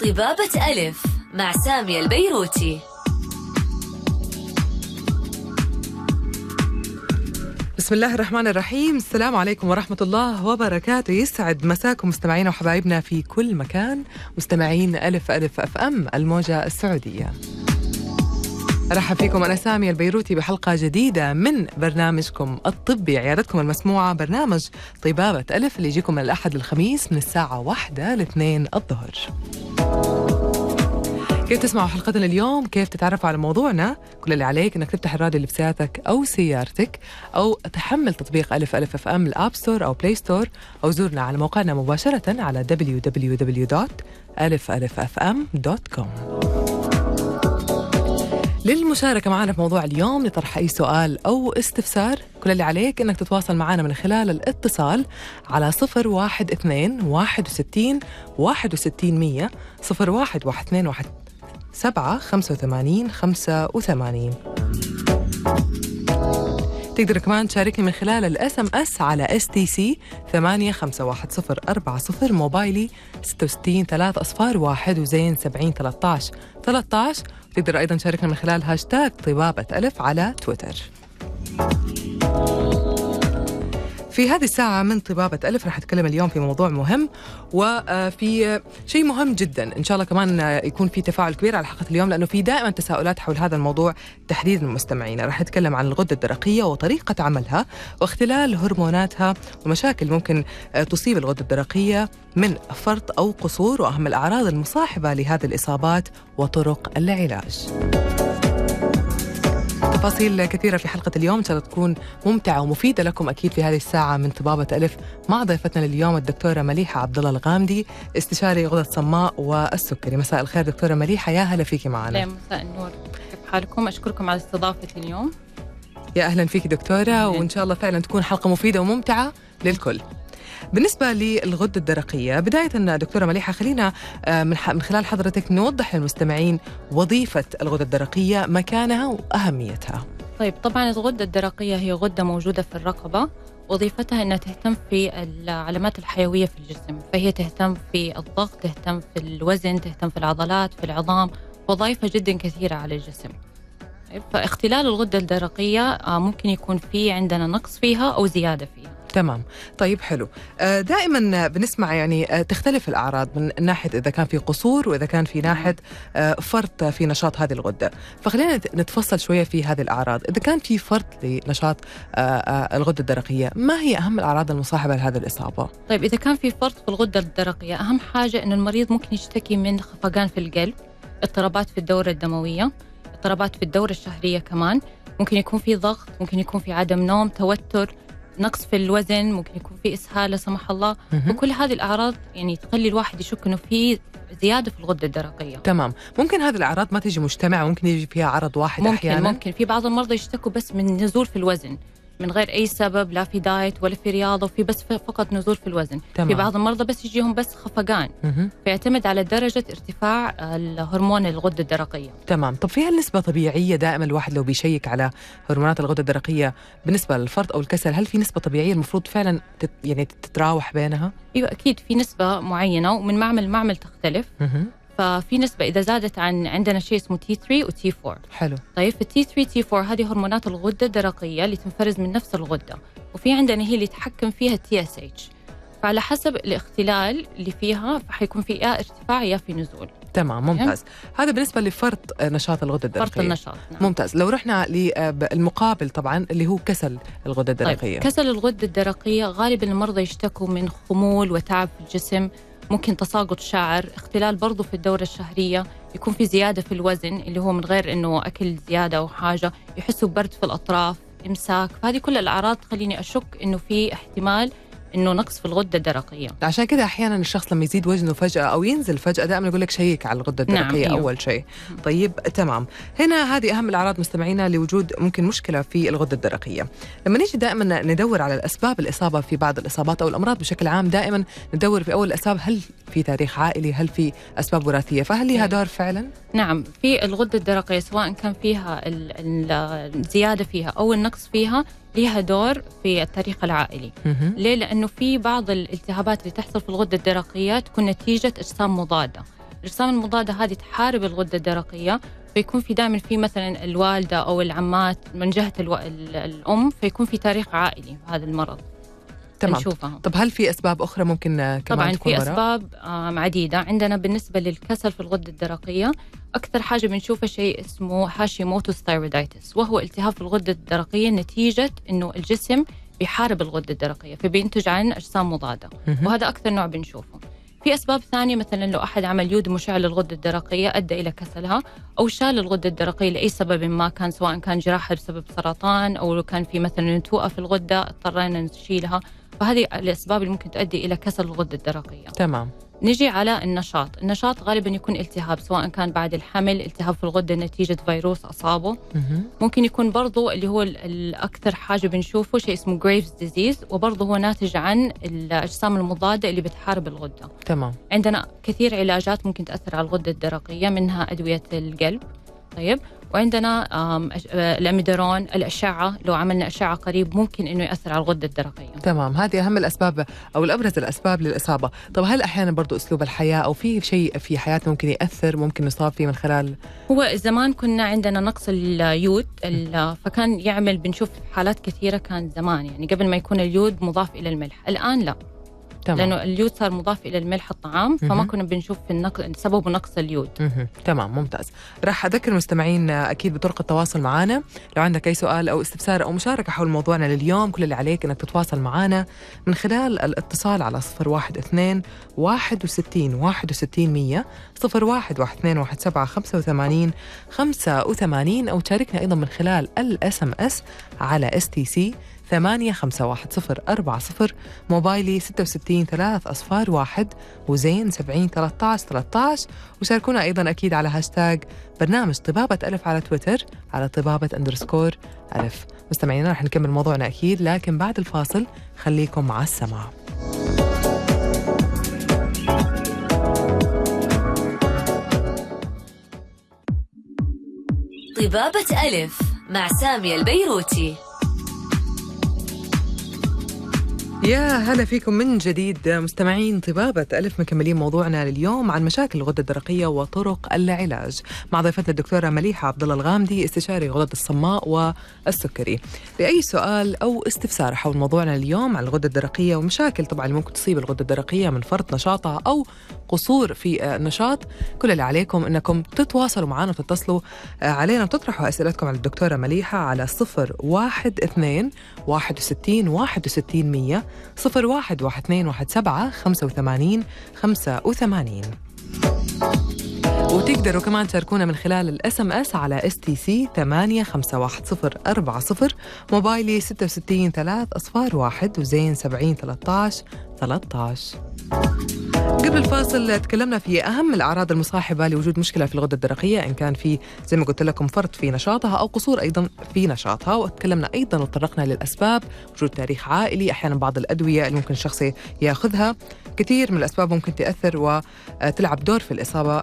طبابة ألف مع سامية البيروتي. بسم الله الرحمن الرحيم. السلام عليكم ورحمة الله وبركاته. يسعد مساكم مستمعينا وحبايبنا في كل مكان. مستمعين ألف ألف أف أم الموجة السعودية. أرحب فيكم أنا سامية البيروتي بحلقة جديدة من برنامجكم الطبي. عيادتكم المسموعة برنامج طبابة ألف اللي يجيكم من الأحد للخميس من الساعة واحدة لاثنين الظهر. كيف تسمعوا حلقتنا اليوم؟ كيف تتعرفوا على موضوعنا؟ كل اللي عليك إنك تفتح الراديو اللي بسيارتك أو سيارتك أو تحمل تطبيق ألف ألف FM ال App Store أو Play Store أو زورنا على موقعنا مباشرة على www.alifalffm.com للمشاركة معنا في موضوع اليوم لطرح أي سؤال أو استفسار كل اللي عليك أنك تتواصل معنا من خلال الاتصال على 012 61 61 100 011 12 7 85 85 تقدر كمان تشاركني من خلال ال SMS على STC 851040 موبايلي 66 3 أصفار واحد وزين 70 13 13 تقدر أيضا تشاركنا من خلال هاشتاج طبابة ألف على تويتر. في هذه الساعة من طبابة ألف رح أتكلم اليوم في موضوع مهم وفي شيء مهم جدا. إن شاء الله كمان يكون في تفاعل كبير على حلقة اليوم لأنه في دائما تساؤلات حول هذا الموضوع تحديدا المستمعين. رح نتكلم عن الغدة الدرقية وطريقة عملها واختلال هرموناتها ومشاكل ممكن تصيب الغدة الدرقية من فرط أو قصور وأهم الأعراض المصاحبة لهذه الإصابات وطرق العلاج. تفاصيل كثيرة في حلقة اليوم إن شاء الله تكون ممتعة ومفيدة لكم أكيد في هذه الساعة من طبابة ألف مع ضيفتنا لليوم الدكتورة مليحة عبد الله الغامدي استشاري غدد الصماء والسكري. مساء الخير دكتورة مليحة يا هلا فيكي معنا. مساء النور. كيف حالكم؟ أشكركم على استضافتي اليوم. يا أهلا فيكي دكتورة وإن شاء الله فعلا تكون حلقة مفيدة وممتعة للكل. بالنسبة للغدة الدرقية بداية دكتورة مليحة خلينا من خلال حضرتك نوضح للمستمعين وظيفة الغدة الدرقية مكانها وأهميتها. طيب طبعا الغدة الدرقية هي غدة موجودة في الرقبة وظيفتها أنها تهتم في العلامات الحيوية في الجسم فهي تهتم في الضغط تهتم في الوزن تهتم في العضلات في العظام وظائفها جدا كثيرة على الجسم. فاختلال الغدة الدرقية ممكن يكون في عندنا نقص فيها أو زيادة فيها. تمام. طيب حلو. دائما بنسمع يعني تختلف الأعراض من ناحية إذا كان في قصور وإذا كان في ناحية فرط في نشاط هذه الغدة. فخلينا نتفصل شوية في هذه الأعراض. إذا كان في فرط لنشاط الغدة الدرقية ما هي أهم الأعراض المصاحبة لهذه الإصابة؟ طيب إذا كان في فرط في الغدة الدرقية أهم حاجة أن المريض ممكن يشتكي من خفقان في القلب اضطرابات في الدورة الدموية اضطرابات في الدورة الشهرية كمان. ممكن يكون في ضغط ممكن يكون في عدم نوم توتر نقص في الوزن ممكن يكون في إسهال لا سمح الله. وكل هذه الأعراض يعني تخلي الواحد يشك إنه في زيادة في الغدة الدرقية. تمام. ممكن هذه الأعراض ما تيجي مجتمعه ممكن يجي فيها عرض واحد ممكن أحيانا؟ ممكن. في بعض المرضى يشتكوا بس من نزول في الوزن. من غير أي سبب لا في دايت ولا في رياضة وفي بس فقط نزول في الوزن تمام. في بعض المرضى بس يجيهم بس خفقان مه. فيعتمد على درجة ارتفاع الهرمون الغدة الدرقية تمام طب في نسبة طبيعية دائما الواحد لو بيشيك على هرمونات الغدة الدرقية بالنسبة للفرط أو الكسل هل في نسبة طبيعية المفروض فعلا تت يعني تتراوح بينها؟ أيوه أكيد في نسبة معينة ومن معمل لمعمل تختلف مه. ففي نسبة إذا زادت عن عندنا شيء اسمه T3 و T4 حلو. طيب في ال T3 T4 هذه هرمونات الغدة الدرقية اللي تنفرز من نفس الغدة وفي عندنا هي اللي يتحكم فيها ال TSH فعلى حسب الاختلال اللي فيها حيكون في يا ارتفاع يا في نزول. تمام ممتاز. هذا بالنسبة لفرط نشاط الغدة الدرقية. فرط النشاط نعم. ممتاز. لو رحنا للمقابل طبعا اللي هو كسل الغدة الدرقية. طيب كسل الغدة الدرقية غالبا المرضى يشتكوا من خمول وتعب في الجسم ممكن تساقط شعر اختلال برضو في الدورة الشهرية يكون في زيادة في الوزن اللي هو من غير أنه أكل زيادة أو حاجة يحسوا ببرد في الأطراف إمساك فهذه كل الأعراض تخليني أشك أنه في احتمال إنه نقص في الغدة الدرقية. عشان كذا أحيانا الشخص لما يزيد وزنه فجأة أو ينزل فجأة دائما يقول لك شيك على الغدة الدرقية نعم،. أول شيء. طيب تمام. هنا هذه أهم الأعراض مستمعينا لوجود ممكن مشكلة في الغدة الدرقية. لما نيجي دائما ندور على الأسباب الإصابة في بعض الإصابات أو الأمراض بشكل عام دائما ندور في أول الأسباب هل في تاريخ عائلي هل في أسباب وراثية. فهل لها دور فعلا؟ نعم في الغدة الدرقية سواء كان فيها ال- ال- الزيادة فيها أو النقص فيها لها دور في التاريخ العائلي. ليه؟ لأنه في بعض الالتهابات اللي تحصل في الغدة الدرقية تكون نتيجة أجسام مضادة الأجسام المضادة هذه تحارب الغدة الدرقية فيكون في دائما في مثلا الوالدة أو العمات من جهة الأم فيكون في تاريخ عائلي هذا المرض تمام. نشوفها. طب هل في أسباب أخرى ممكن آه، كمان طبعا تكون في وراء؟ أسباب آم، عديدة. عندنا بالنسبة للكسل في الغدة الدرقية أكثر حاجة بنشوفها شيء اسمه هاشيموتوس ثايرويدايتس وهو التهاب في الغدة الدرقية نتيجة إنه الجسم بيحارب الغدة الدرقية فبينتج عن أجسام مضادة. وهذا أكثر نوع بنشوفه. في أسباب ثانية مثلا لو أحد عمل يود مشع للغده الدرقية أدى إلى كسلها أو شال الغدة الدرقية لأي سبب ما كان سواء كان جراحة بسبب سرطان أو لو كان في مثلا نتوءه في الغدة اضطرينا نشيلها. فهذه الأسباب اللي ممكن تؤدي إلى كسل الغدة الدرقية. تمام. نجي على النشاط. النشاط غالبا يكون التهاب سواء كان بعد الحمل التهاب في الغدة نتيجة فيروس أصابه. مهم. ممكن يكون برضو اللي هو ال- الأكثر حاجة بنشوفه شيء اسمه Graves' disease وبرضه هو ناتج عن الأجسام المضادة اللي بتحارب الغدة. تمام. عندنا كثير علاجات ممكن تأثر على الغدة الدرقية منها أدوية القلب. طيب. وعندنا آه، الاميودارون الأشعة لو عملنا أشعة قريب ممكن إنه يأثر على الغده الدرقية. تمام هذه أهم الأسباب أو الأبرز الأسباب للإصابة. طب هل أحيانا برضو أسلوب الحياة أو في شيء في حياتنا ممكن يأثر ممكن نصاب فيه من خلال؟ هو زمان كنا عندنا نقص اليود ال- فكان يعمل بنشوف حالات كثيرة كان زمان يعني قبل ما يكون اليود مضاف إلى الملح الآن لا. تمام لأنه اليود صار مضاف إلى الملح الطعام فما. كنا بنشوف في النقص سببه نقص اليود مهم. تمام ممتاز راح أذكر المستمعين أكيد بطرق التواصل معنا لو عندك أي سؤال أو استفسار أو مشاركة حول موضوعنا لليوم كل اللي عليك إنك تتواصل معنا من خلال الاتصال على 012 61 61 100 01 12 17 85 85 أو تشاركنا أيضا من خلال ال SMS على STC 851040 موبايلي 66 3 أصفار واحد وزين 70 13 13 وشاركونا أيضا أكيد على هاشتاج برنامج طبابة ألف على تويتر على طبابة underscore ألف. مستمعينا رح نكمل موضوعنا أكيد لكن بعد الفاصل خليكم مع السماع. طبابة ألف مع سامية البيروتي. يا هلا فيكم من جديد مستمعين طبابة ألف مكملين موضوعنا لليوم عن مشاكل الغدة الدرقية وطرق العلاج. مع ضيفتنا الدكتورة مليحة عبد الله الغامدي استشاري غدد الصماء والسكري. لأي سؤال أو استفسار حول موضوعنا اليوم عن الغدة الدرقية ومشاكل طبعا اللي ممكن تصيب الغدة الدرقية من فرط نشاطها أو قصور في النشاط كل اللي عليكم أنكم تتواصلوا معنا وتتصلوا علينا وتطرحوا أسئلتكم على الدكتورة مليحة على صفر واحد اثنين واحد وستين واحد وستين مية صفر واحد واحد اثنين واحد سبعة خمسة وثمانين خمسة وثمانين. وتقدروا كمان تشاركونا من خلال ال SMS على STC 851040 موبايلي 66 3 أصفار واحد وزين 70 13 13 قبل الفاصل تكلمنا في أهم الأعراض المصاحبة لوجود مشكلة في الغدة الدرقية إن كان في زي ما قلت لكم فرط في نشاطها أو قصور أيضا في نشاطها وتكلمنا أيضا وتطرقنا للأسباب وجود تاريخ عائلي أحيانا بعض الأدوية اللي ممكن الشخص ياخذها. كثير من الأسباب ممكن تأثر وتلعب دور في الإصابة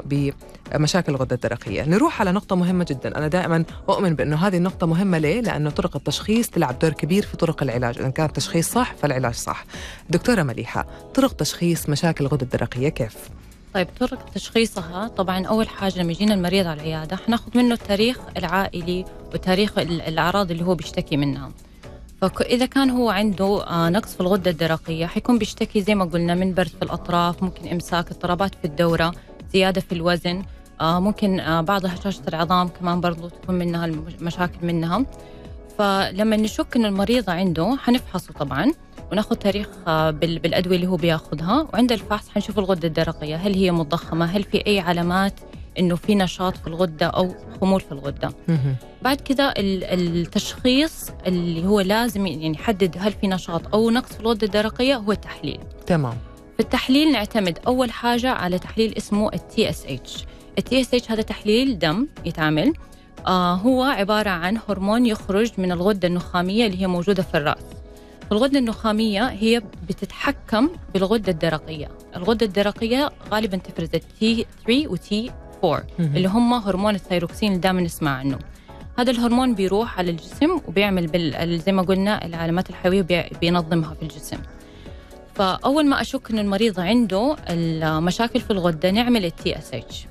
بمشاكل الغدة الدرقية. نروح على نقطة مهمة جدا. أنا دائما أؤمن بأنه هذه النقطة مهمة ليه؟ لأنه طرق التشخيص تلعب دور كبير في طرق العلاج. إذا كان التشخيص صح فالعلاج صح. دكتورة مليحة طرق تشخيص مشاكل الغدة الدرقية كيف؟ طيب طرق تشخيصها طبعا أول حاجة لما يجينا المريض على العيادة حناخذ منه التاريخ العائلي وتاريخ ال- الأعراض اللي هو بيشتكي منها. فإذا كان هو عنده آه، نقص في الغدة الدرقية حيكون بيشتكي زي ما قلنا من برد في الأطراف ممكن إمساك اضطرابات في الدورة زيادة في الوزن. ممكن آه، بعض هشاشة العظام كمان برضو تكون منها المشاكل منها فلما نشك إن المريض عنده حنفحصه طبعا وناخذ تاريخ آه، بال- بالأدوية اللي هو بياخذها وعند الفحص حنشوف الغدة الدرقية هل هي مضخمة هل في أي علامات إنه في نشاط في الغدة أو خمول في الغدة مهم. بعد كده ال- التشخيص اللي هو لازم يعني يحدد هل في نشاط أو نقص في الغدة الدرقية هو التحليل. تمام في التحليل نعتمد أول حاجة على تحليل اسمه ال TSH. ال TSH هذا تحليل دم يتعمل آه هو عبارة عن هرمون يخرج من الغدة النخامية اللي هي موجودة في الرأس. الغدة النخامية هي بتتحكم بالغدة الدرقية، الغدة الدرقية غالبا تفرز ال T3 و T4 مهم. اللي هم هرمون الثيروكسين اللي دائما نسمع عنه. هذا الهرمون بيروح على الجسم وبيعمل بال... زي ما قلنا العلامات الحيوية بي... بينظمها في الجسم فأول ما أشك إن المريض عنده المشاكل في الغدة نعمل ال TSH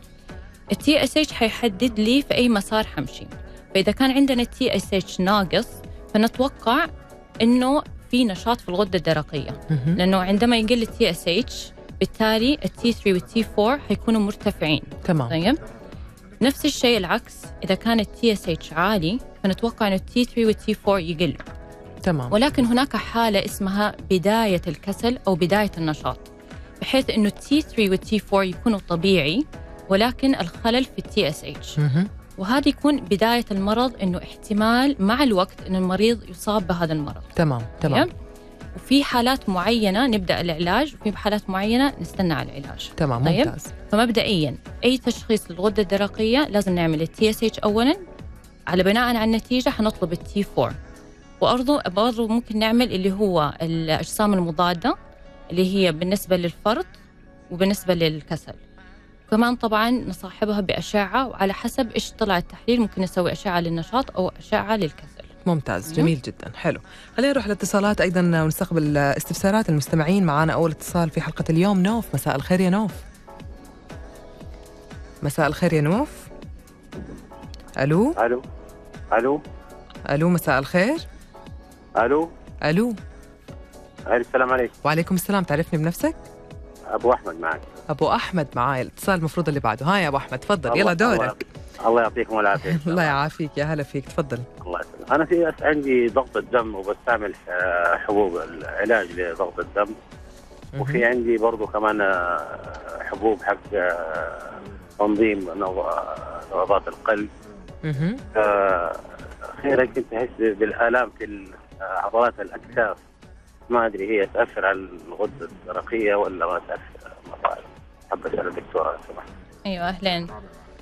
ال TSH حيحدد لي في أي مسار حمشي. فإذا كان عندنا ال TSH ناقص فنتوقع إنه في نشاط في الغدة الدرقية. لأنه عندما يقل ال TSH بالتالي ال T3 وال T4 حيكونوا مرتفعين. تمام. طيب؟ نفس الشيء العكس إذا كان ال TSH عالي فنتوقع إنه ال T3 وال T4 يقلوا تمام. ولكن هناك حالة اسمها بداية الكسل أو بداية النشاط. بحيث إنه ال T3 وال T4 يكونوا طبيعي ولكن الخلل في ال TSH. وهذا يكون بداية المرض إنه احتمال مع الوقت إن المريض يصاب بهذا المرض. تمام تمام؟ وفي حالات معينة نبدأ العلاج وفي حالات معينة نستنى على العلاج. تمام طيب. ممتاز. فمبدئيا أي تشخيص للغدة الدرقية لازم نعمل ال TSH اولا. على بناء على النتيجة حنطلب ال T4 وبرضه برضه ممكن نعمل اللي هو الأجسام المضادة اللي هي بالنسبة للفرط وبالنسبة للكسل. كمان طبعا نصاحبها بأشعة وعلى حسب إيش طلع التحليل ممكن نسوي أشعة للنشاط أو أشعة للكسل. ممتاز مم. جميل جدا حلو. خلينا نروح لاتصالات أيضا ونستقبل استفسارات المستمعين معنا أول اتصال في حلقة اليوم نوف. مساء الخير يا نوف. مساء الخير يا نوف. ألو؟ ألو. ألو. ألو مساء الخير. ألو. ألو. أهلا، السلام عليكم. وعليكم السلام. تعرفني بنفسك؟ أبو أحمد معك. أبو أحمد معاي الاتصال المفروض اللي بعده. هاي يا أبو أحمد تفضل. يلا دورك. الله يعطيكم العافية. الله يعافيك. يا هلا فيك. تفضل. الله يسلمك. أنا في عندي ضغط الدم وبستعمل حبوب العلاج لضغط الدم. وفي عندي برضو كمان آه، حبوب حق آه، تنظيم نبضات القلب. مهم. آه، أخيرا كنت أحس بالآلام في عضلات الأكتاف. ما أدري هي تأثر على الغدة الدرقية ولا ما تأثر. ما بعرف حاب اسال الدكتوره لو سمحت أيوه أهلين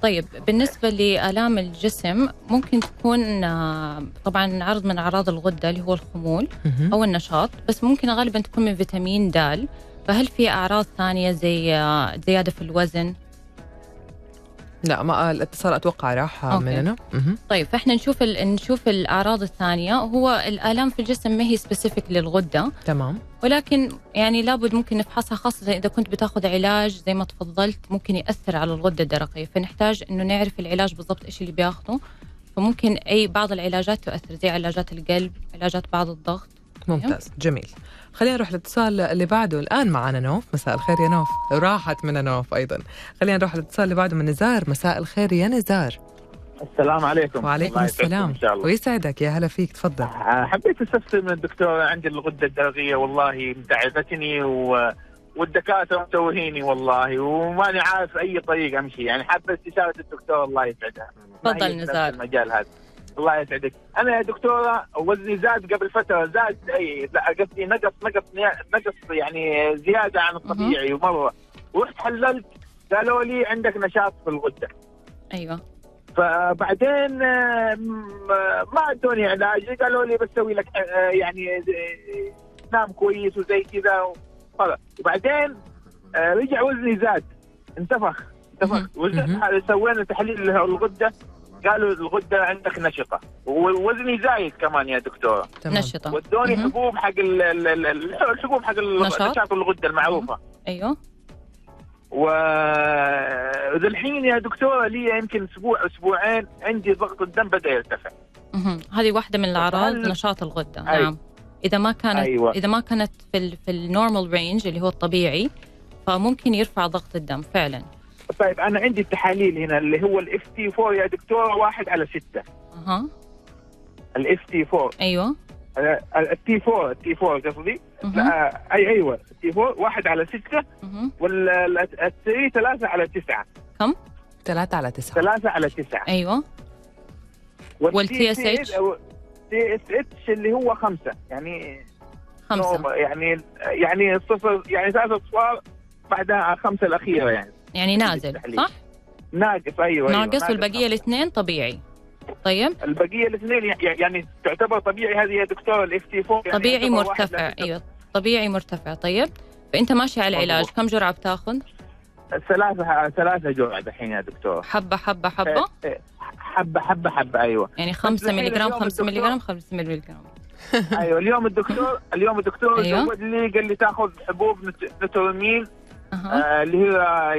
طيب بالنسبة لآلام الجسم ممكن تكون آه، طبعا عرض من أعراض الغدة اللي هو الخمول. أو النشاط بس ممكن غالبا تكون من فيتامين د فهل في أعراض ثانية زي آه، زيادة في الوزن؟ لا ما الاتصال أتوقع راح okay. مننا. طيب فإحنا نشوف ال... نشوف الأعراض الثانية. هو الآلام في الجسم ما هي specific للغدة. تمام. ولكن يعني لابد ممكن نفحصها خاصة إذا كنت بتاخذ علاج زي ما تفضلت ممكن يأثر على الغدة الدرقية. فنحتاج إنه نعرف العلاج بالضبط إيش اللي بياخذه فممكن أي بعض العلاجات تؤثر زي علاجات القلب علاجات بعض الضغط. ممتاز. جميل. خلينا نروح للاتصال اللي بعده. الآن معنا نوف. مساء الخير يا نوف. راحت من نوف أيضا. خلينا نروح للاتصال اللي بعده من نزار. مساء الخير يا نزار. السلام عليكم. وعليكم السلام. إن شاء الله. ويسعدك. يا هلا فيك. تفضل. آه، حبيت أستفسر من الدكتور عندي الغدة الدرقية. والله متعبتني و... والدكاتره متوهيني والله. وماني عارف أي طريق أمشي. يعني حابة استشارة الدكتور. الله يسعدها. تفضل نزار. المجال هذا. الله يسعدك. أنا يا دكتورة وزني زاد قبل فترة زاد أي قصدي نقص نقص نقص يعني زيادة عن الطبيعي ومرة. ورحت حللت قالوا لي عندك نشاط في الغدة. أيوة. فبعدين ما ادوني علاج قالوا لي بسوي لك آه، يعني نام كويس وزي كذا وبعدين آه، رجع وزني زاد. انتفخ انتفخ. سوينا تحليل الغده قالوا الغدة عندك نشطة. ووزني زايد كمان يا دكتوره نشطة. ودوني. حبوب حق ال- ال- ال- الحبوب حق نشاط. الغدة المعروفة. أيوة. وذا الحين يا دكتوره لي يمكن أسبوع أسبوعين عندي ضغط الدم بدأ يرتفع. هذه واحدة من الأعراض هل- نشاط الغدة. أي. نعم. إذا ما كانت أيوة. إذا ما كانت في ال في normal range اللي هو الطبيعي فممكن يرفع ضغط الدم فعلا. طيب أنا عندي التحاليل هنا اللي هو ال FT 4 يا دكتورة واحد على ستة. أها. ال FT 4 أيوة. ال T 4 ال T 4 قصدي. لا أي أيوه ال T 4 واحد على ستة. مهم. والثري ثلاثة على تسعة. ثلاثة على تسعة. ثلاثة على تسعة. أيوة. وال TSH؟ TSH اللي هو خمسة. يعني خمسة. يعني يعني صفر يعني ثلاثة اصفار بعدها خمسة الأخيرة يعني. يعني نازل. صح؟ ناقص ناقص أيوة والبقية خمسة. الاثنين طبيعي طيب البقية الاثنين يع- يعني تعتبر طبيعي هذه يا دكتور ال FT 4 يعني طبيعي مرتفع. أيوه طبيعي مرتفع طيب فأنت ماشي على العلاج. كم جرعة بتاخذ ثلاثة ثلاثة جرعة دحين يا دكتور حبة حبة حبة إيه، إيه، حبة حبة حبة أيوة يعني 5 الحين ملي جرام اليوم 5 ملي جرام 5 ملي جرام أيوه اليوم الدكتور اليوم الدكتور أيوة. زود لي قال لي تاخذ حبوب نت- نترومين. آه اللي هي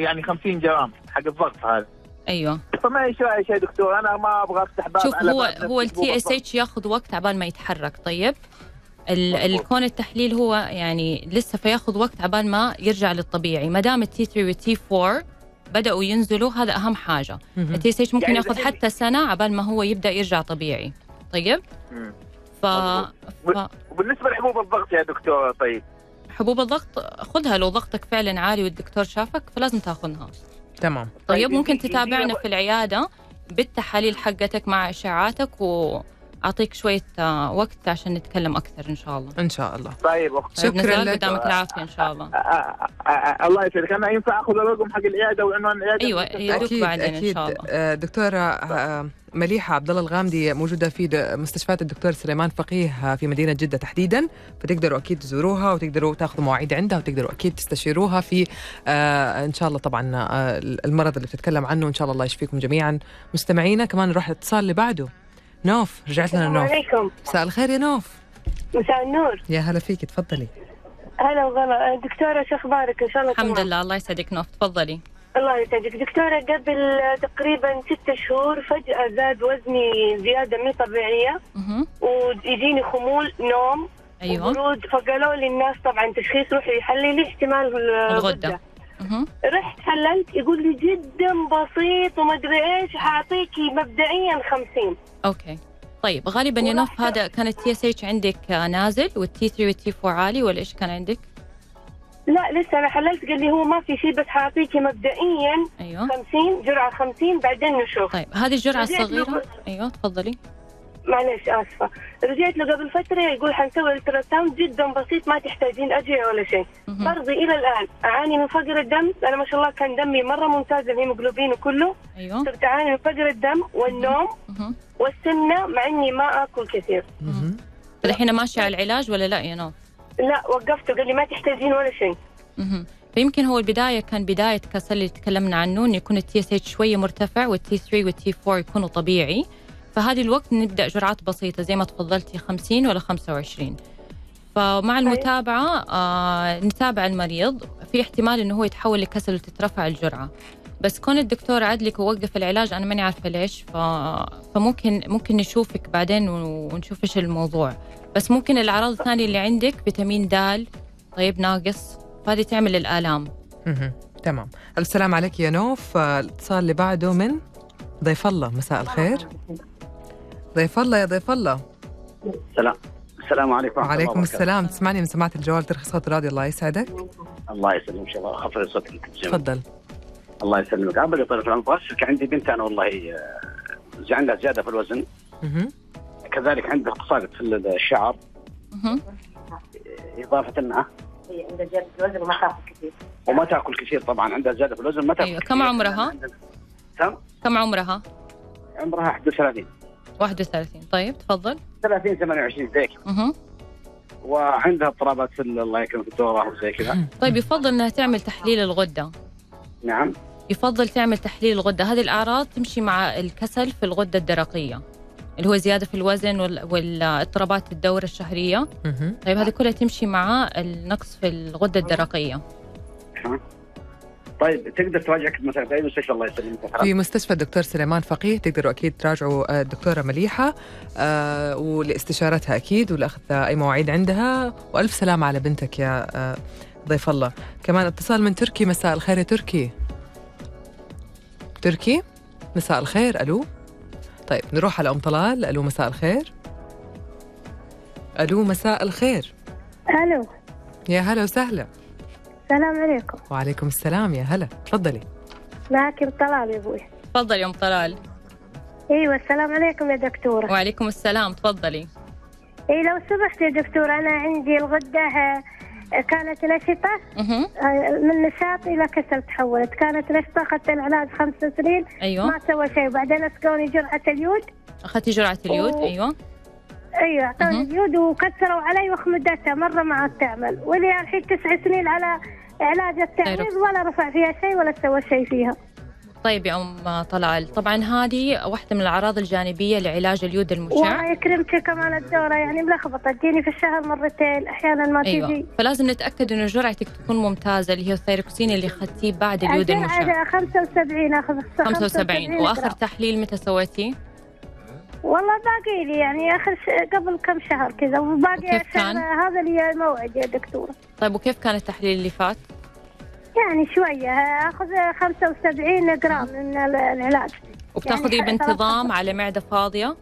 يعني 50 جرام حق الضغط هذا. أيوه. فما إيش رأيك يا دكتور؟ أنا ما أبغى أفتح باب شوف هو هو ال TS. H ياخذ وقت عبال ما يتحرك طيب. الكون التحليل هو يعني لسه فياخذ وقت عبال ما يرجع للطبيعي. ما دام ال T 3 وال T 4 بدأوا ينزلوا هذا أهم حاجة. ال TSH ممكن يعني ياخذ حتى سنة عبال ما هو يبدأ يرجع طبيعي. طيب. ف... ف... وبالنسبة لحبوب الضغط يا دكتور طيب. حبوب الضغط خذها لو ضغطك فعلا عالي والدكتور شافك فلازم تاخذها. تمام. طيب طيب، ممكن تتابعنا في العيادة بالتحاليل حقتك مع اشعاعاتك واعطيك شوية آه، وقت عشان نتكلم أكثر إن شاء الله. إن شاء الله. طيب أخ- طيب، شكراً لك. قدامك العافية إن شاء الله. آه، آه، الله يسعدك. أنا ينفع أخذ الرقم حق العيادة وعنوان العيادة؟ أيوة، يدوك أكيد بعدين إن أكيد. شاء الله. دكتورة مليحة عبد الله الغامدي موجودة في مستشفيات الدكتور سليمان فقيه في مدينة جدة تحديدا. فتقدروا أكيد تزوروها وتقدروا تاخذوا مواعيد عندها وتقدروا أكيد تستشيروها في آه، إن شاء الله طبعا المرض اللي بتتكلم عنه. إن شاء الله الله يشفيكم جميعا. مستمعينا كمان نروح الاتصال اللي بعده نوف رجعت لنا السلام نوف عليكم. مساء الخير يا نوف. مساء النور. يا هلا فيك تفضلي. هلا وغلا. دكتورة شو أخبارك؟ إن شاء الله الحمد. لله الله يسعدك نوف تفضلي. الله يسعدك. دكتورة قبل تقريبا ستة شهور فجأة زاد وزني زيادة مو طبيعية. ويجيني خمول نوم أيوه. فقالوا لي الناس طبعا تشخيص روحي يحللي احتمال الغدة. مهم. رحت حللت يقول لي جدا بسيط وما أدري إيش حاعطيكي مبدئيا 50 okay. طيب غالبا يا نوف هذا كان ال TSH عندك آه، نازل وال T 3 وال T 4 عالي ولا إيش كان عندك؟ لا لسه أنا حللت قال لي هو ما في شيء بس حاعطيكي مبدئيا أيوه. 50 جرعة 50 بعدين نشوف. طيب هذه الجرعة الصغيرة. أيوه تفضلي. معلش آسفة رجعت له قبل فترة يقول حنسوي ultrasound جدا بسيط ما تحتاجين ادويه ولا شيء. برضو إلى الآن أعاني من فقر الدم أنا ما شاء الله كان دمي مرة ممتاز الهيموجلوبين وكله أيوه صرت أعاني من فقر الدم والنوم مهم. والسمنة مع إني ما آكل كثير. الحين ماشي على العلاج ولا لا يا نوف؟ لا وقفته قال لي ما تحتاجين ولا شيء. فيمكن هو البداية كان بداية كسل اللي تكلمنا عنه إنه يكون ال TSH شوية مرتفع وال T 3 وال T 4 يكونوا طبيعي فهذه الوقت نبدأ جرعات بسيطة زي ما تفضلتي 50 ولا 25 فمع المتابعة آه نتابع المريض في احتمال إنه هو يتحول لكسل وتترفع الجرعة. بس كون الدكتور عدلك ووقف العلاج أنا ماني عارفة ليش ف... فممكن ممكن نشوفك بعدين ونشوف إيش الموضوع. بس ممكن الأعراض الثانية اللي عندك فيتامين د طيب ناقص فهذه تعمل الآلام. تمام. ألف سلام عليك يا نوف. آه، الاتصال اللي بعده من ضيف الله. مساء الخير. ضيف الله يا ضيف الله السلام السلام عليكم ورحمة الله وعليكم وبركاته. السلام تسمعني من سماعة الجوال ترخي صوت الراديو الله يسعدك الله يسلمك إن شاء الله خفض صوتك. تفضل الله يسلمك قبل يطول في العمر عندي بنت أنا والله آه، عندها زيادة في الوزن مهم. كذلك عندها تساقط في الشعر مهم. إضافة إنها هي عندها زيادة الوزن وما تأكل كثير وما تأكل كثير طبعا عندها زيادة في الوزن ما تأكل أيوة، كثير. كم عمرها؟ كم؟ كم عمرها؟ عمرها 31 31 طيب تفضل. 30 28 زي كذا. مهم. وعندها اضطرابات في ال- الله يكرمك الدورة وزي كذا. طيب يفضل إنها تعمل تحليل الغدة. نعم. يفضل تعمل تحليل الغدة. هذه الأعراض تمشي مع الكسل في الغدة الدرقية اللي هو زيادة في الوزن وال- والاضطرابات الدورة الشهرية. طيب هذه كلها تمشي مع النقص في الغدة الدرقية. طيب تقدر تراجعك مثلا في أي مستشفى؟ الله يسلمك. في مستشفى الدكتور سليمان فقيه تقدروا أكيد تراجعوا آه، الدكتورة مليحة آه، ولاستشارتها أكيد ولاخذ أي مواعيد عندها. وألف سلامة على بنتك يا آه، ضيف الله. كمان اتصال من تركي مساء الخير يا تركي. تركي مساء الخير ألو. طيب نروح على أم طلال. ألو مساء الخير. ألو مساء الخير. ألو يا هلا وسهلا. السلام عليكم. وعليكم السلام يا هلا تفضلي. معك طلال يا أبوي. تفضل يا ام طلال. أيوه السلام عليكم يا دكتورة. وعليكم السلام تفضلي. أي لو سمحت يا دكتور أنا عندي الغدة آه، كانت نشطه. آه، من نشاط إلى كسل تحولت. كانت نشطه أخذت العلاج خمس سنين. أيوه. ما سوى شيء. وبعدين أسقوني جرعة اليود. أخذتي جرعة اليود أوه. أيوه. أيوه أعطوني مهم. اليود وكسروا علي وخمدتها مرة ما عاد تعمل ولي الحين تسع سنين على علاج التعويض أيوة. ولا رفع فيها شيء ولا سوى شيء فيها طيب يا أم طلال طبعا هذه واحدة من الأعراض الجانبية لعلاج اليود المشع والله يكرمك كمان الدورة يعني ملخبطة تجيني في الشهر مرتين أحيانا ما تجي فلازم نتأكد انه جرعتك تكون ممتازة اللي هي الثيروكسين اللي اخذتيه بعد اليود المشع على 75 أخذ 75 وآخر. تحليل متى سويتيه؟ والله باقي لي يعني اخر ش... قبل كم شهر كذا وباقي كان؟ هذا اللي الموعد يا دكتورة طيب وكيف كان التحليل اللي فات؟ يعني شوية أخذ 75 جرام من ال- العلاج وبتاخذيه يعني بانتظام على معدة فاضية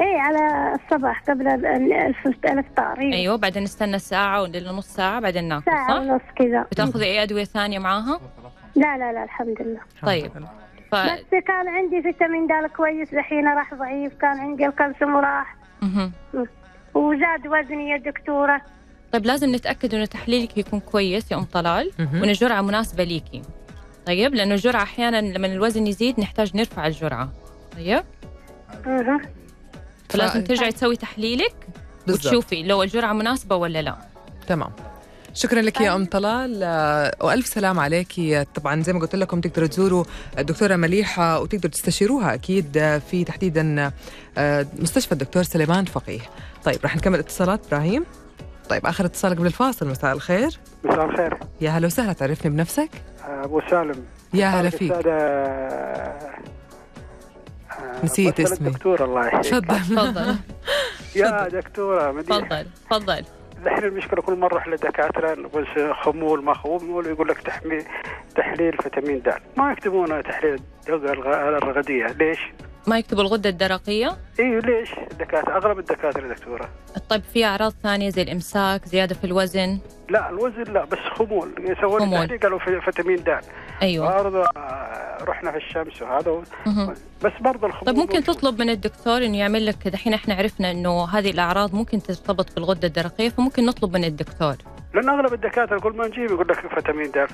اي على الصباح قبل ال- ال- الف- الإفطار أيوة. أيوه بعدين نستنى ساعه ولا نص ساعة بعدين ناكل ساعة صح؟ ونص كذا بتاخذي أي أدوية ثانية معاها؟ لا لا لا الحمد لله طيب ف... بس كان عندي فيتامين د كويس الحين راح ضعيف كان عندي الكالسيوم مهم. وزاد وزني يا دكتورة طيب لازم نتأكد إنه تحليلك يكون كويس يا أم طلال. وإن الجرعة مناسبة ليكي طيب لأنه الجرعة أحيانا لما الوزن يزيد نحتاج نرفع الجرعة طيب مه. فلازم ترجعي تسوي تحليلك بالضبط. وتشوفي لو الجرعة مناسبة ولا لا تمام شكرا لك يا أم طلال. آه، وألف سلام عليك. طبعا زي ما قلت لكم تقدروا تزوروا الدكتورة مليحة وتقدروا تستشيروها أكيد آه، في تحديدا آه، مستشفى الدكتور سليمان فقيه. طيب راح نكمل اتصالات إبراهيم؟ طيب آخر اتصال قبل الفاصل. مساء الخير. مساء الخير. يا هلا وسهلا. تعرفني بنفسك؟ أبو سالم. يا هلا فيك. نسيت اسمي. الدكتور الله يحييك. تفضل. تفضل. يا دكتورة مديح تفضل تفضل. الحين المشكلة كل مرة أروح للدكاترة بس خمول ما خمول يقول لك تحمي تحليل فيتامين د. ما يكتبون تحليل الدوره الرغدية. ليش؟ ما يكتبوا الغدة الدرقية؟ أيوه ليش؟ الدكاترة اغلب الدكاترة دكتورة. طيب في أعراض ثانية زي الإمساك زيادة في الوزن؟ لا الوزن لا بس خمول. يسوون. تحليل قالوا في- فيتامين د. أيوه. برضه رحنا في الشمس وهذا. بس برضه الخمول طيب ممكن موجود. تطلب من الدكتور إنه يعمل لك دحين إحنا عرفنا إنه هذه الأعراض ممكن ترتبط بالغدة الدرقية فممكن نطلب من الدكتور. لأن أغلب الدكاترة كل ما نجيب يقول لك فيتامين د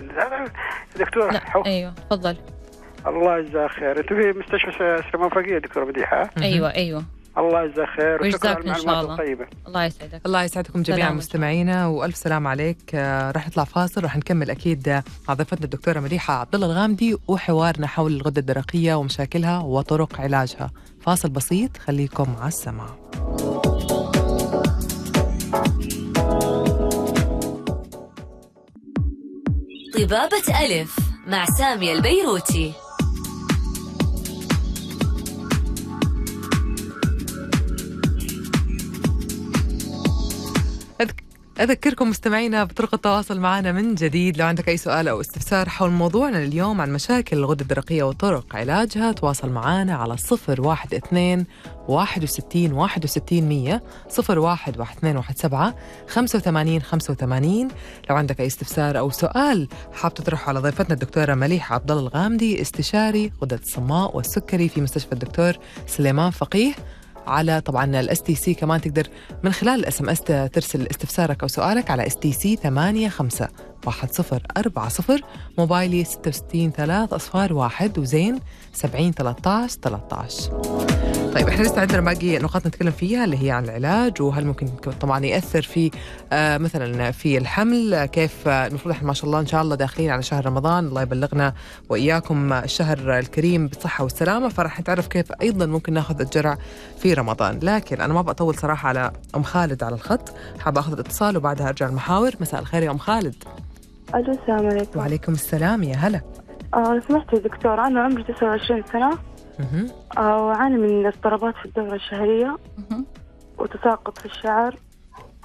دكتور لا حو. أيوه تفضل. الله يجزاه خير. أنتوا في مستشفى سليمان فقيه دكتور مديحه أيوه أيوه. الله يجزاه خير وشكرا على ويجزاك إن شاء المعلومات الله. الطيبة. الله يسعدك. الله يسعدكم جميعا. مستمعينا والف سلام عليك. آه، راح نطلع فاصل راح نكمل أكيد آه، مع ضيفتنا الدكتورة مديحة عبد الله الغامدي وحوارنا حول الغدة الدرقية ومشاكلها وطرق علاجها. فاصل بسيط خليكم على السمع طبابة ألف مع سامية البيروتي. أذكركم مستمعينا بطرق التواصل معنا من جديد. لو عندك أي سؤال أو استفسار حول موضوعنا اليوم عن مشاكل الغدة الدرقية وطرق علاجها تواصل معنا على صفر واحد اثنين واحد وستين واحد وستين مية صفر واحد واحد اثنين واحد سبعة خمسة وثمانين خمسة وثمانين. لو عندك أي استفسار أو سؤال حاب تطرحه على ضيفتنا الدكتورة مليحة عبد الله الغامدي استشاري غدة الصماء والسكري في مستشفى الدكتور سليمان فقيه. على طبعا ال STC كمان تقدر من خلال ال SMS ترسل استفسارك أو سؤالك على STC 85 1040 موبايلي 66 3 أصفار واحد وزين 70 13 13 طيب إحنا لسه عندنا باقي نقاط نتكلم فيها اللي هي عن العلاج وهل ممكن طبعا يأثر في آه مثلا في الحمل كيف آه، المفروض إحنا ما شاء الله إن شاء الله داخلين على شهر رمضان الله يبلغنا وإياكم الشهر الكريم بالصحة والسلامة فراح نتعرف كيف أيضا ممكن نأخذ الجرع في رمضان. لكن أنا ما بطول صراحة على أم خالد على الخط حابه أخذ الاتصال وبعدها أرجع المحاور. مساء الخير يا أم خالد. ألو السلام عليكم وعليكم السلام يا هلا آه لو سمحت يا دكتور أنا عمري 29 سنة مهم. آه واعاني من اضطرابات في الدورة الشهرية. وتساقط في الشعر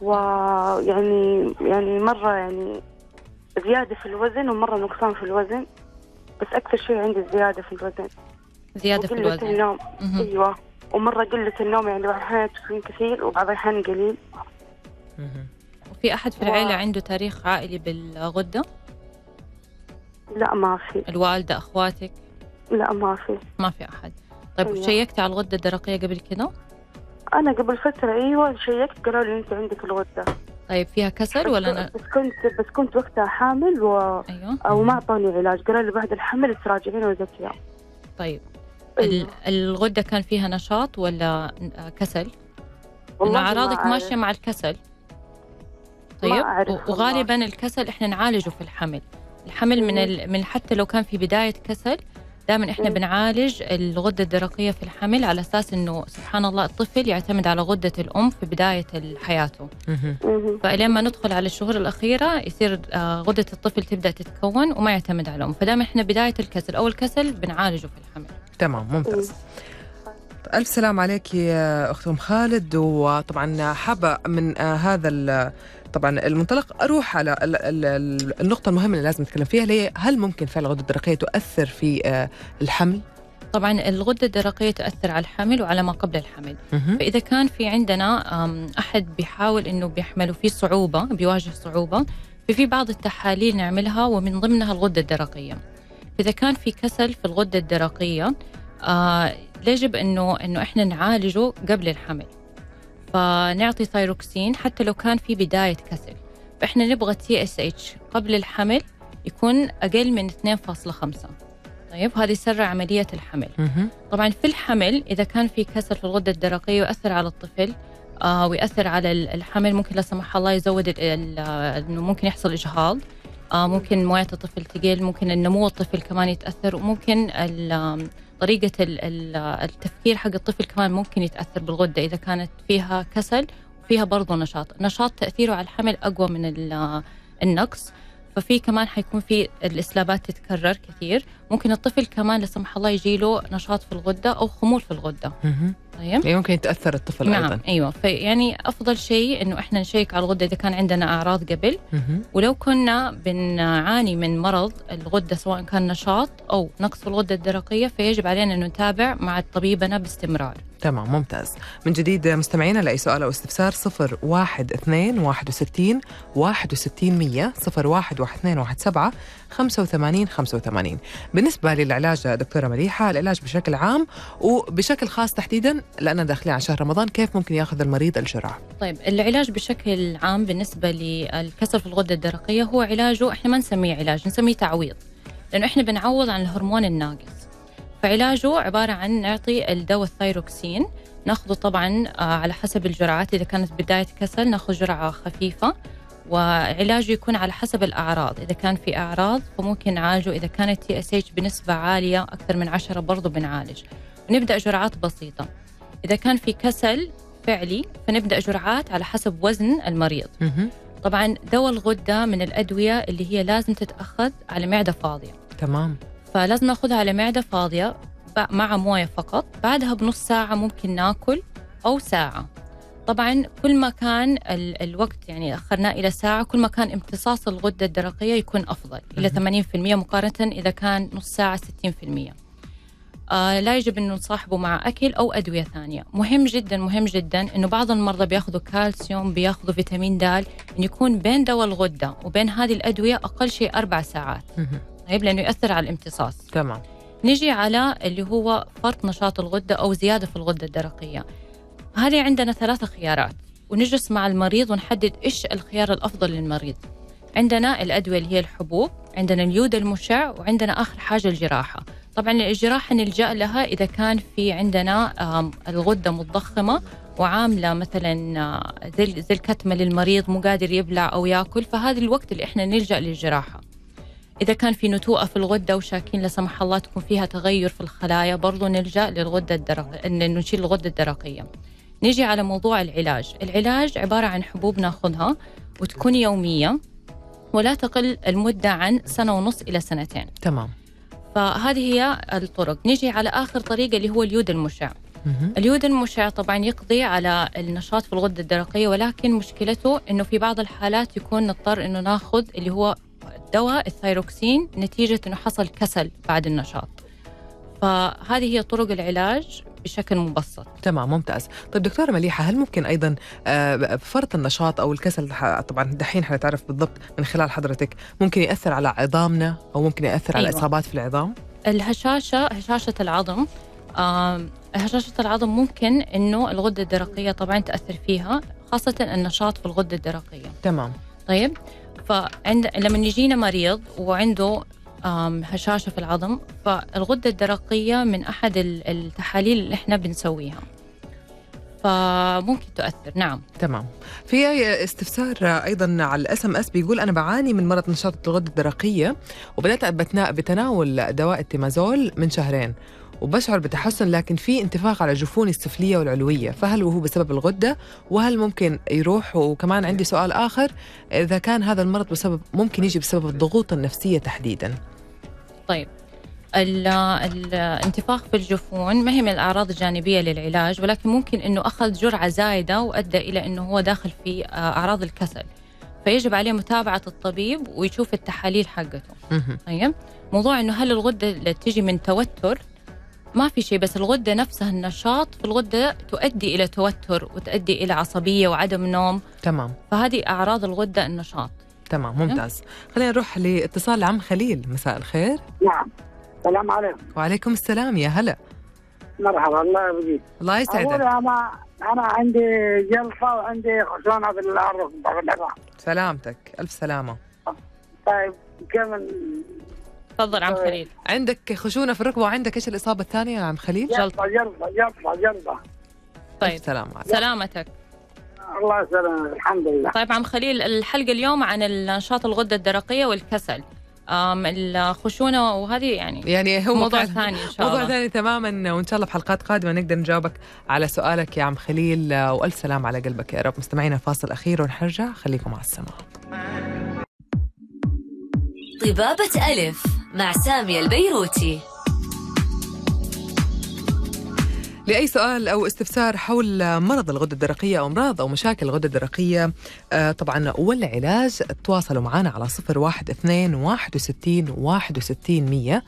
ويعني يعني مرة يعني زيادة في الوزن ومرة نقصان في الوزن بس أكثر شيء عندي زيادة في الوزن زيادة في الوزن النوم مهم. أيوه ومرة قلة النوم يعني بعض الأحيان تكون كثير وبعض الأحيان قليل مهم. وفي أحد في العيلة عنده تاريخ عائلي بالغدة؟ لا ما في. الوالدة أخواتك؟ لا ما في. ما في أحد. طيب أيوة. شيكتي على الغدة الدرقية قبل كده؟ أنا قبل فترة أيوه شيكت قالوا لي أنت عندك الغدة. طيب فيها كسل ولا أنا... بس كنت بس كنت وقتها حامل و... أيوه. أو ما أعطوني علاج. قالوا لي بعد الحمل تراجعين أيام طيب ال- الغدة كان فيها نشاط ولا كسل؟ والله ما أعراضك أعرف. ماشيه مع الكسل. طيب. وغالبا الكسل إحنا نعالجه في الحمل الحمل من ال... من حتى لو كان في بداية كسل دائما إحنا مم. بنعالج الغدة الدرقية في الحمل على أساس إنه سبحان الله الطفل يعتمد على غدة الأم في بداية حياته مهم. مهم. فلين ما ندخل على الشهور الأخيرة يصير آه، غدة الطفل تبدأ تتكون وما يعتمد على الأم فدائما إحنا بداية الكسل أو الكسل بنعالجه في الحمل تمام ممتاز ألف سلام عليك يا أخت أم خالد وطبعا حابة من آه، هذا ال- طبعا المنطلق أروح على ال- ال- ال- النقطة المهمة اللي لازم نتكلم فيها اللي هي هل ممكن فعل الغدة الدرقية تؤثر في آه، الحمل؟ طبعا الغدة الدرقية تاثر على الحمل وعلى ما قبل الحمل. فإذا كان في عندنا أحد بيحاول إنه بيحمل وفي صعوبة بيواجه صعوبة ففي بعض التحاليل نعملها ومن ضمنها الغدة الدرقية اذا كان في كسل في الغدة الدرقية آه يجب إنه إنه إحنا نعالجه قبل الحمل فنعطي ثايروكسين حتى لو كان في بداية كسل. فإحنا نبغى TSH قبل الحمل يكون أقل من 2.5 طيب هذه يسرع عملية الحمل. طبعا في الحمل إذا كان في كسل في الغدة الدرقية يؤثر على الطفل آه ويأثر على ال- الحمل ممكن لا سمح الله يزود انه ممكن يحصل إجهاض. آه ممكن موية الطفل تقل ممكن النمو الطفل كمان يتأثر وممكن ال- التفكير حق الطفل كمان ممكن يتأثر بالغدة إذا كانت فيها كسل وفيها برضه نشاط. النشاط تأثيره على الحمل أقوى من ال- النقص. ففي كمان حيكون في الإسلابات تتكرر كثير. ممكن الطفل كمان لا سمح الله يجيله نشاط في الغدة أو خمول في الغدة. مهم. طيب. يعني ممكن يتأثر الطفل نعم أيضا. أيوه. فيعني أفضل شيء إنه إحنا نشيك على الغدة إذا كان عندنا أعراض قبل. ولو كنا بنعاني من مرض الغدة سواء كان نشاط أو نقص في الغدة الدرقية فيجب علينا إنه نتابع مع طبيبنا باستمرار. تمام ممتاز. من جديد مستمعينا لأي سؤال أو استفسار صفر واحد اثنين واحد وستين واحد وستين مية صفر واحد واحد اثنين واحد سبعة خمسة وثمانين خمسة وثمانين. بالنسبة للعلاج دكتورة مليحة العلاج بشكل عام وبشكل خاص تحديدا لأننا داخلين على شهر رمضان كيف ممكن ياخذ المريض الجرعة؟ طيب العلاج بشكل عام بالنسبة للكسل في الغدة الدرقية هو علاجه إحنا ما نسميه علاج نسميه تعويض لأنه إحنا بنعوض عن الهرمون الناقص. فعلاجه عبارة عن نعطي الدواء الثايروكسين ناخذه طبعا آه، على حسب الجرعات إذا كانت بداية كسل ناخذ جرعة خفيفة وعلاجه يكون على حسب الأعراض إذا كان في أعراض فممكن نعالجه إذا كانت TSH بنسبة عالية أكثر من 10 برضه بنعالج. ونبدأ جرعات بسيطة. إذا كان في كسل فعلي فنبدأ جرعات على حسب وزن المريض. طبعا دواء الغدة من الأدوية اللي هي لازم تتأخذ على معدة فاضية. تمام. فلازم نأخذها على معدة فاضية ب- مع موية فقط. بعدها بنص ساعة ممكن نأكل أو ساعة. طبعا كل ما كان ال- الوقت يعني اخرناه إلى ساعة كل ما كان امتصاص الغدة الدرقية يكون أفضل إلى 80% مقارنة إذا كان نص ساعة 60% آه لا يجب انه نصاحبه مع أكل أو أدوية ثانية. مهم جدا مهم جدا أنه بعض المرضى بيأخذوا كالسيوم بيأخذوا فيتامين د انه يكون بين دواء الغدة وبين هذه الأدوية أقل شيء أربع ساعات. طيب لأنه ياثر على الامتصاص. تمام. نجي على اللي هو فرط نشاط الغدة أو زيادة في الغدة الدرقية. هذه عندنا ثلاثة خيارات. ونجلس مع المريض ونحدد إيش الخيار الأفضل للمريض. عندنا الأدوية اللي هي الحبوب عندنا اليود المشع وعندنا آخر حاجة الجراحة. طبعا الجراحه نلجأ لها إذا كان في عندنا آم، الغدة متضخمة وعاملة مثلا آه، زي زي الكتمه للمريض مو قادر يبلع أو يأكل فهذا الوقت اللي إحنا نلجأ للجراحة. إذا كان في نتوءة في الغدة وشاكين لا سمح الله تكون فيها تغير في الخلايا برضو نلجأ للغدة الدرقية إن نشيل الغدة الدرقية. نيجي على موضوع العلاج. العلاج عبارة عن حبوب ناخذها وتكون يومية ولا تقل المدة عن سنة ونص إلى سنتين. تمام. فهذه هي الطرق. نيجي على آخر طريقة اللي هو اليود المشع. اليود المشع طبعا يقضي على النشاط في الغدة الدرقية ولكن مشكلته إنه في بعض الحالات يكون نضطر إنه ناخذ اللي هو دواء الثايروكسين نتيجة إنه حصل كسل بعد النشاط. فهذه هي طرق العلاج. بشكل مبسط. تمام ممتاز. طيب دكتورة مليحة هل ممكن أيضا آه، فرط النشاط أو الكسل طبعا دحين حنتعرف بالضبط من خلال حضرتك ممكن يأثر على عظامنا أو ممكن على أيوة. إصابات في العظام؟ الهشاشة هشاشة العظم آم، هشاشة العظم ممكن إنه الغدة الدرقية طبعا تأثر فيها خاصة النشاط في الغدة الدرقية. تمام. طيب فعند لما يجينا مريض وعنده آم، هشاشة في العظم فالغدة الدرقية من أحد ال- التحاليل اللي إحنا بنسويها. فممكن تؤثر. نعم. تمام. في استفسار أيضا على الإس إم إس بيقول أنا بعاني من مرض نشاط الغدة الدرقية وبدأت بتنا- بتناول دواء التيمازول من شهرين وبشعر بتحسن لكن في انتفاخ على جفوني السفلية والعلوية. فهل وهو بسبب الغدة؟ وهل ممكن يروح؟ وكمان عندي سؤال آخر إذا كان هذا المرض بسبب ممكن يجي بسبب الضغوط النفسية تحديدا. طيب ال- الانتفاخ في الجفون ما هي من الأعراض الجانبية للعلاج ولكن ممكن إنه أخذ جرعة زايدة وأدى إلى إنه هو داخل في آه، أعراض الكسل. فيجب عليه متابعة الطبيب ويشوف التحاليل حقته. طيب موضوع إنه هل الغدة اللي تجي من توتر؟ ما في شيء بس الغدة نفسها النشاط في الغدة تؤدي إلى توتر وتؤدي إلى عصبية وعدم نوم. تمام. فهذه أعراض الغدة النشاط. تمام ممتاز. خلينا نروح لاتصال عم خليل. مساء الخير. نعم. السلام عليكم. وعليكم السلام. يا هلا. مرحبا. الله يبقيك الله أقول يسعدك أنا أنا عندي جلطة وعندي خشونة في الركبة في العظام سلامتك. ألف سلامة. طيب كم تفضل عم خليل. عندك خشونة في الركبة وعندك إيش الإصابة الثانية يا عم خليل؟ جلطة جلطة جلطة جلطة طيب. سلام عليك. سلامتك. الله يسلمك. الحمد لله. طيب عم خليل الحلقة اليوم عن النشاط الغدة الدرقية والكسل. أم الخشونة وهذه يعني يعني هو موضوع ثاني إن شاء موضوع الله. ثاني تماما وإن شاء الله بحلقات قادمة نقدر نجاوبك على سؤالك يا عم خليل. وألف سلام على قلبك يا رب. مستمعينا فاصل أخير ونرجع. خليكم على السماء. طبابة ألف مع سامية البيروتي. لأي سؤال أو استفسار حول مرض الغدة الدرقية أو أمراض أو مشاكل الغدة الدرقية آه، طبعا والعلاج تواصلوا معنا على 012 61 61 100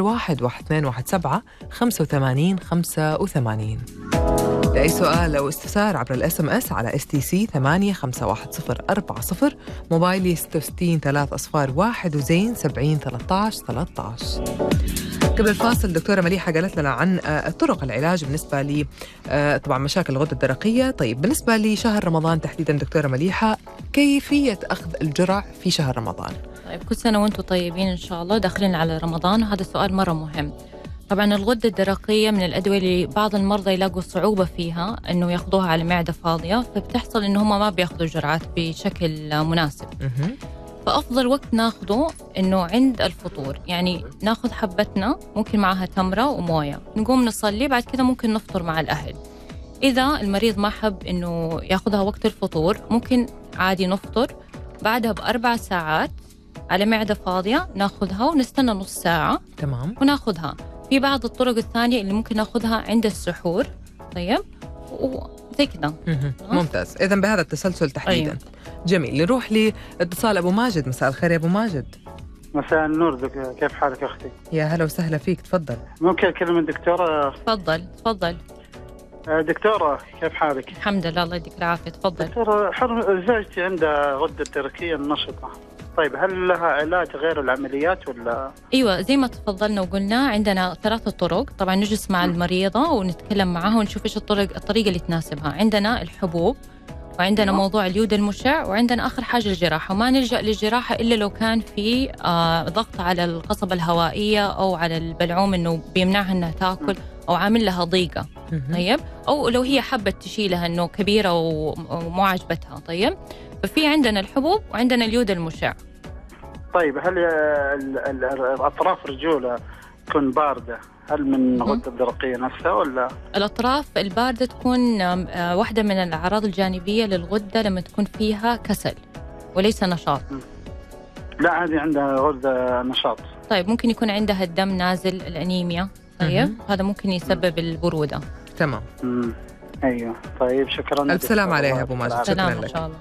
01 12 17 85 85 لأي سؤال أو استفسار عبر ال SMS على STC 851040 موبايلي 66 3 أصفار 1 وزين 70 13 13 قبل الفاصل دكتورة مليحة قالت لنا عن آه، طرق العلاج بالنسبة ل آه، طبعا مشاكل الغدة الدرقية. طيب بالنسبة لشهر رمضان تحديدا دكتورة مليحة كيفية أخذ الجرع في شهر رمضان؟ طيب كل سنة وأنتم طيبين إن شاء الله داخلين على رمضان وهذا سؤال مرة مهم. طبعا الغدة الدرقية من الأدوية اللي بعض المرضى يلاقوا صعوبة فيها إنه يأخذوها على معدة فاضية فبتحصل إن هم ما بيأخذوا الجرعات بشكل مناسب. مهم. فأفضل وقت ناخده إنه عند الفطور. يعني ناخذ حبتنا ممكن معها تمرة وموية. نقوم نصلي بعد كذا ممكن نفطر مع الأهل. إذا المريض ما حب إنه ياخذها وقت الفطور ممكن عادي نفطر. بعدها بأربع ساعات على معدة فاضية ناخذها ونستنى نص ساعة تمام. وناخذها. في بعض الطرق الثانية اللي ممكن ناخذها عند السحور. طيب؟ وزي كذا مهم. ممتاز. إذا بهذا التسلسل تحديدا. أيوة. جميل. نروح لاتصال أبو ماجد. مساء الخير يا أبو ماجد. مساء النور دك... كيف حالك أختي؟ يا هلا وسهلا فيك. تفضل. ممكن اكلم الدكتوره تفضل تفضل. آه، دكتورة كيف حالك؟ الحمد لله الله يديك العافية. تفضل. دكتورة حر... زوجتي عندها غدة درقيه نشطه طيب هل لها علاج غير العمليات ولا؟ أيوه زي ما تفضلنا وقلنا عندنا ثلاثة طرق. طبعا نجلس مع المريضة ونتكلم معها ونشوف إيش الطرق الطريقة اللي تناسبها. عندنا الحبوب وعندنا موضوع اليود المشع وعندنا آخر حاجة الجراحة وما نلجأ للجراحة إلا لو كان في آه ضغط على القصبة الهوائية أو على البلعوم إنه بيمنعها إنها تاكل أو عامل لها ضيقة. طيب؟ أو لو هي حبت تشيلها إنه كبيرة ومو عجبتها طيب؟ ففي عندنا الحبوب وعندنا اليود المشع. طيب هل آه، ال... ال... ال- اطراف رجولها تكون باردة؟ هل من غده الدرقية نفسها ولا؟ الأطراف الباردة تكون آه، واحدة من الأعراض الجانبية للغدة لما تكون فيها كسل وليس نشاط. لا عادي عندها غده نشاط. طيب ممكن يكون عندها الدم نازل الأنيميا. طيب. هذا ممكن يسبب البرودة. تمام. مم. أيوه. طيب شكرا ألف سلام عليها يا أبو ماجد. شكرا سلام إن لك شاء الله.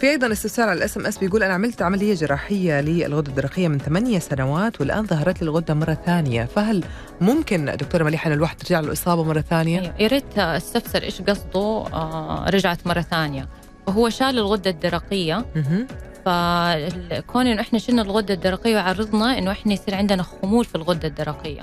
في أيضا استفسار على الإس إم إس بيقول أنا عملت عملية جراحية للغدة الدرقية من ثمانية سنوات والآن ظهرت لي الغده مرة ثانية. فهل ممكن دكتورة مليحة إن الواحد ترجع له اصابه مرة ثانية؟ أيوة. يا ريت استفسر إيش قصده آه رجعت مرة ثانية. وهو شال الغدة الدرقية. مهم. فكون إنه إحنا شلنا الغدة الدرقية وعرضنا إنه إحنا يصير عندنا خمول في الغدة الدرقية.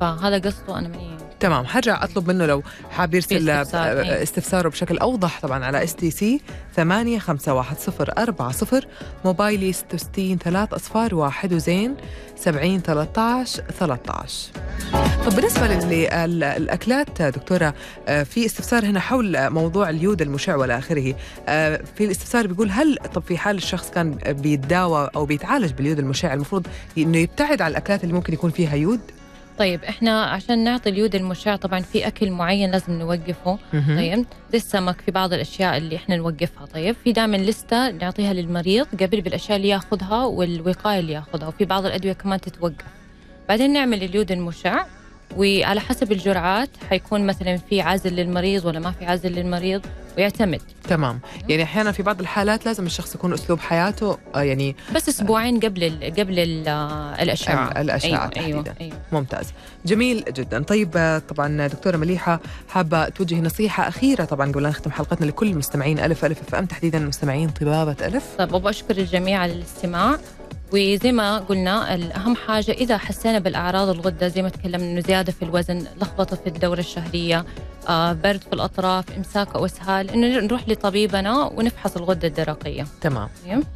فهذا قصده أنا ماني تمام حرجع أطلب منه لو حاب يرسل استفسار، آه، إيه. استفساره بشكل أوضح طبعا على STC 851040 موبايلي 66 3 أصفار واحد وزين 70 13 13 طب بالنسبة للاكلات دكتورة آه، في استفسار هنا حول موضوع اليود المشع والى آخره. آه، في الاستفسار بيقول هل طب في حال الشخص كان بيتداوى أو بيتعالج باليود المشع المفروض إنه يبتعد عن الأكلات اللي ممكن يكون فيها يود؟ طيب إحنا عشان نعطي اليود المشع طبعا في أكل معين لازم نوقفه. طيب زي السمك في بعض الأشياء اللي إحنا نوقفها. طيب في دائما لستة نعطيها للمريض قبل بالأشياء اللي ياخذها والوقاية اللي ياخذها وفي بعض الأدوية كمان تتوقف. بعدين نعمل اليود المشع وعلى حسب الجرعات حيكون مثلا في عزل للمريض ولا ما في عزل للمريض ويعتمد. تمام. يعني أحيانا في بعض الحالات لازم الشخص يكون أسلوب حياته آه، يعني بس أسبوعين قبل ال قبل ال الأشعة. ال- الأشعة أيوه أيوه, تحديداً. أيوة. ممتاز. جميل جدا. طيب آه، طبعا دكتورة مليحة حابة توجهي نصيحة أخيرة طبعا قبل لا نختم حلقتنا لكل المستمعين ألف ألف اف أم تحديدا مستمعين طبابة ألف. طيب أبغى أشكر الجميع على الاستماع. وزي ما قلنا الأهم حاجة إذا حسينا بالأعراض الغدة زي ما تكلمنا إنه زيادة في الوزن لخبطة في الدورة الشهرية برد في الأطراف إمساك أو إسهال إنه نروح لطبيبنا ونفحص الغدة الدرقية. تمام؟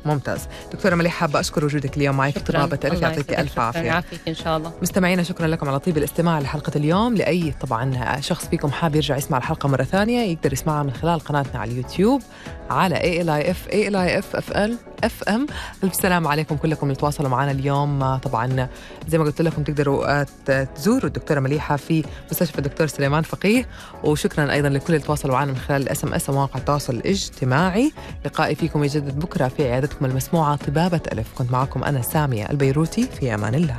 ممتاز. دكتورة مليحة حابة أشكر وجودك اليوم معي في. طبابه ألف يعطيك. ألف. عافية. يعافيك إن شاء الله. مستمعينا شكرا لكم على طيب الاستماع لحلقة اليوم. لأي طبعا شخص فيكم حاب يرجع يسمع الحلقة مرة ثانية يقدر يسمعها من خلال قناتنا على اليوتيوب على ALIF ALIF FL FM ألف سلام عليكم كلكم اللي تواصلوا معنا اليوم. آه، طبعا زي ما قلت لكم تقدروا آه، تزوروا الدكتورة مليحة في مستشفى الدكتور سليمان فقيه. وشكرا أيضا لكل اللي تواصلوا معنا من خلال الإس إم إس ومواقع التواصل الاجتماعي. لقائي فيكم يجدد بكرة في عيادتكم المسموعة طبابة ألف. كنت معكم أنا سامية البيروتي في أمان الله.